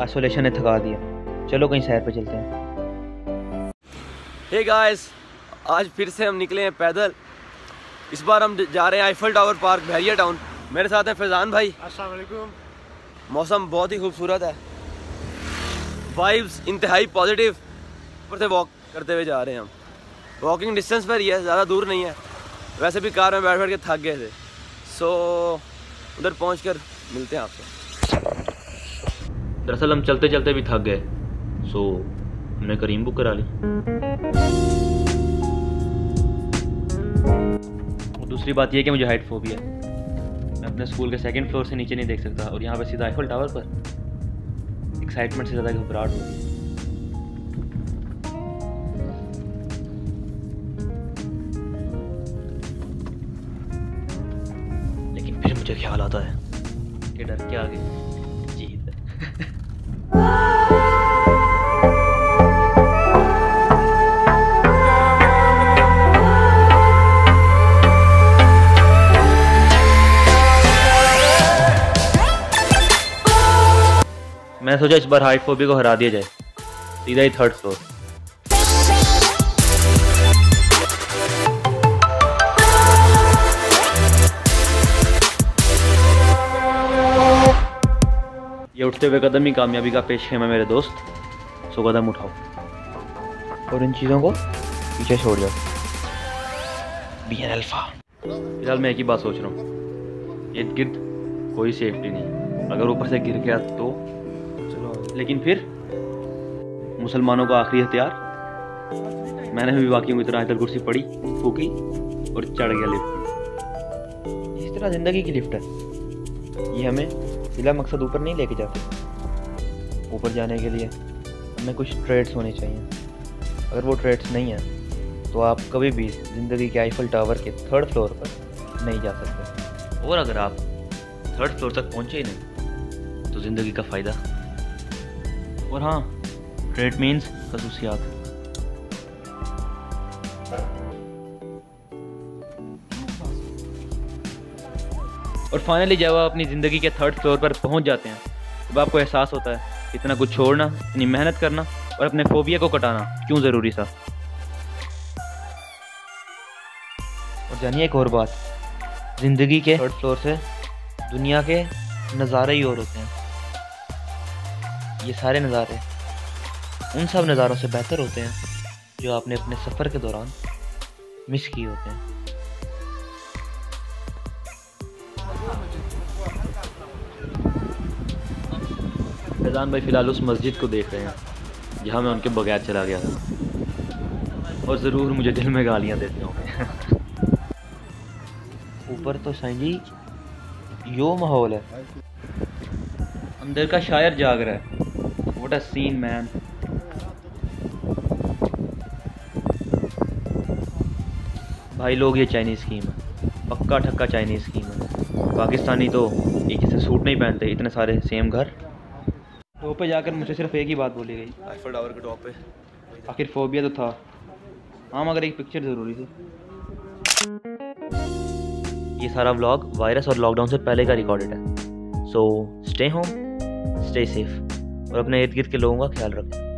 Isolation ने थका दिया। चलो कहीं सैर पे चलते हैं। हे गाइस आज फिर से हम निकले हैं पैदल। इस बार हम जा रहे हैं Eiffel tower park Bahria town मेरे साथ है फैज़ान भाई। अस्सलाम मौसम बहुत ही खूबसूरत है। वाइब्स इंतहाई पॉजिटिव ऊपर से वॉक करते हुए जा रहे हैं हम। वॉकिंग डिस्टेंस पर ही है ज़्यादा दूर नहीं है। वैसे भी कार में बैठ बैठ के थक गए थे। सो उधर पहुँच कर मिलते हैं आपसे। दरअसल हम चलते चलते भी थक गए। सो हमने करीम बुक करा ली। और दूसरी बात यह कि मुझे हाइट फोबिया है। मैं अपने स्कूल के सेकंड फ्लोर से नीचे नहीं देख सकता और यहाँ पर सीधा आईफल टावर पर एक्साइटमेंट से ज़्यादा घबराहट हो लेकिन फिर मुझे ख्याल आता है? कि डर के आगे। मैं सोचा इस बार हाइट फोबी को हरा दिया जाए। सीधा ही थर्ड फ्लोर उठते हुए कदम ही कामयाबी का पेश है मेरे दोस्त। सो कदम उठाओ। और इन चीज़ों को पीछे छोड़ जाओ। B N alpha. फ़िलहाल मैं एक ही बात सोच रहा हूँ। इर्द गिर्द कोई सेफ्टी नहीं अगर ऊपर से गिर गया तो? चलो। लेकिन फिर? मुसलमानों का आखिरी हथियार? मैंने भी बाकियों की तरह आयतल कुर्सी पड़ी फूकी और चढ़ गया लिफ्ट इस तरह ज़िंदगी की लिफ्ट है। ये हमें बिला मकसद ऊपर नहीं लेके जाते। ऊपर जाने के लिए हमें कुछ ट्रेड्स होने चाहिए। अगर वो ट्रेड्स नहीं हैं तो आप कभी भी ज़िंदगी के आईफल टावर के थर्ड फ्लोर पर नहीं जा सकते। और अगर आप थर्ड फ्लोर तक पहुँचे ही नहीं तो ज़िंदगी का फ़ायदा। और हाँ ट्रेड मीन्स खसूसियात। और फाइनली जब आप अपनी ज़िंदगी के थर्ड फ्लोर पर पहुँच जाते हैं, तब आपको एहसास होता है, इतना कुछ छोड़ना, इतनी मेहनत करना और अपने फोबिया को कटाना क्यों ज़रूरी था? और जानिए एक और बात, ज़िंदगी के थर्ड फ्लोर से दुनिया के नज़ारे ही और होते हैं। ये सारे नज़ारे, उन सब नज़ारों से बेहतर होते हैं जो आपने अपने सफ़र के दौरान मिस किए होते हैं। फैज़ान भाई फ़िलहाल उस मस्जिद को देख रहे हैं जहाँ मैं उनके बगैर चला गया था। और ज़रूर मुझे दिल में गालियाँ देते होंगे। ऊपर तो साईं जी यो माहौल है। अंदर का शायर जाग रहा है। वोट अ सीन मैन भाई लोग ये चाइनीज़ स्कीम है। पक्का ठक्का चाइनीज़ स्कीम है। पाकिस्तानी तो एक जैसे सूट नहीं पहनते इतने सारे सेम घर। टॉप पे जाकर मुझे सिर्फ़ एक ही बात बोली गई। आईफल टावर के टॉप पे। आखिर फोबिया तो था। हाँ मगर एक पिक्चर ज़रूरी थी। ये सारा व्लॉग वायरस और लॉकडाउन से पहले का रिकॉर्डेड है। So stay home stay safe और अपने इर्द गिर्द के लोगों का ख्याल रखें।